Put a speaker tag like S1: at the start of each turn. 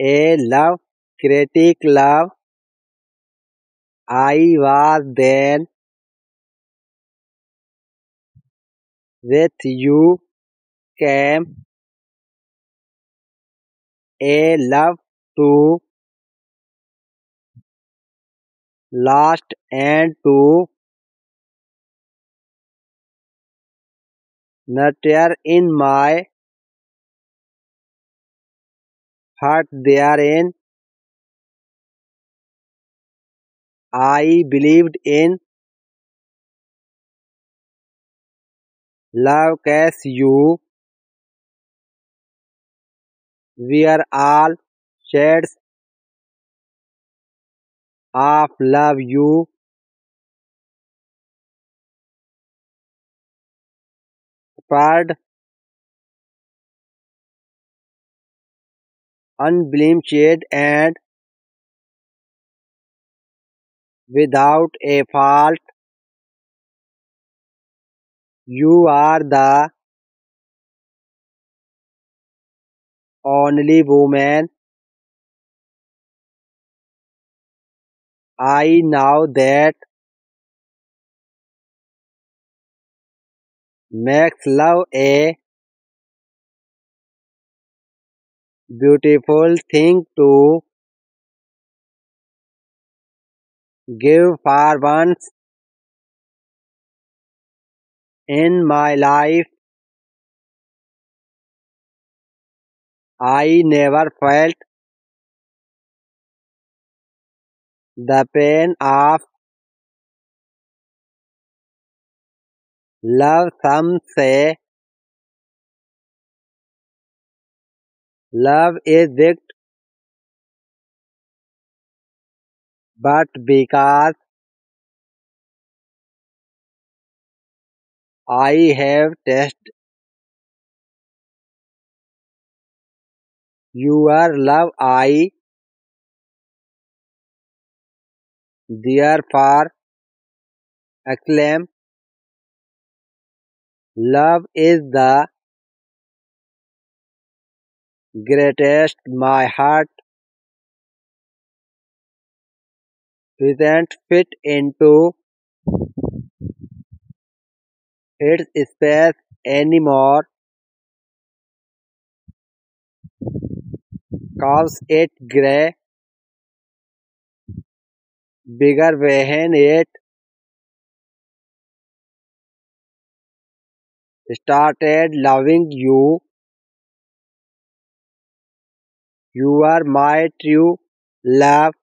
S1: a love critic love I was then with you came. A love to last and to nurture in my heart therein I believed in love as you. We are all shades of love you. Spread unblemished and without a fault. You are the only woman I know that makes love a beautiful thing to give for once in my life. I never felt the pain of love. Some say love is wicked, but because I have tasted your love, I therefore exclaim, Love is the greatest my heart isn't fit into its space anymore. Cause it gray bigger when it started loving you you are my true love